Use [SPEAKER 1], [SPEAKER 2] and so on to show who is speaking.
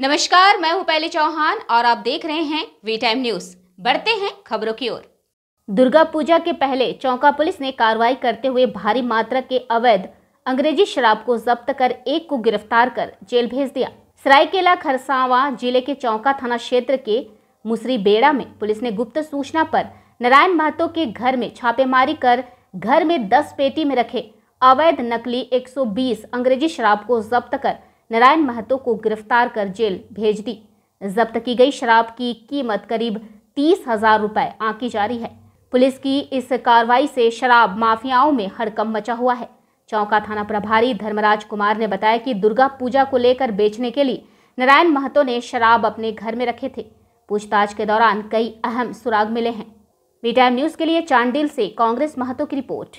[SPEAKER 1] नमस्कार, मैं हूँ पहले चौहान और आप देख रहे हैं वी टाइम न्यूज़ बढ़ते हैं खबरों की ओर। दुर्गा पूजा के पहले चौका पुलिस ने कार्रवाई करते हुए भारी मात्रा के अवैध अंग्रेज़ी शराब को जब्त कर एक को गिरफ़्तार कर जेल भेज दिया। सरायकेला, खरसावा ज़िले के चौका थाना क्षेत्र के मुसरी बेड़ा में पुलिस ने गुप्त सूचना पर नारायण महतो के घर में छापेमारी कर घर में 10 पेटी में रखे अवैध नकली 120 अंग्रेज़ी शराब को जब्त कर नारायण महतो को गिरफ़्तार कर जेल भेज दी। जब्त की गई शराब की कीमत करीब तीस हज़ार रुपए आंकी जा रही है। पुलिस की इस कार्रवाई से शराब माफियाओं में हड़कम मचा हुआ है। चौका थाना प्रभारी धर्मराज कुमार ने बताया कि दुर्गा पूजा को लेकर बेचने के लिए नारायण महतो ने शराब अपने घर में रखे थे। पूछताछ के दौरान कई अहम सुराग मिले हैं। वी टाइम न्यूज़ के लिए चांडिल से कांग्रेस महतो की रिपोर्ट।